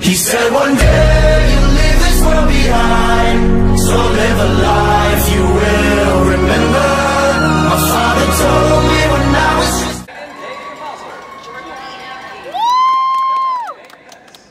He said one day you'll leave this world behind So live a life you will remember My father told me when I was just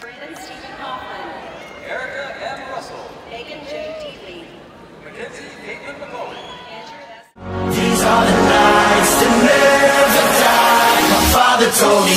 Brandon Stephen. Erica M. Mackenzie. These are the nights that never die My father told me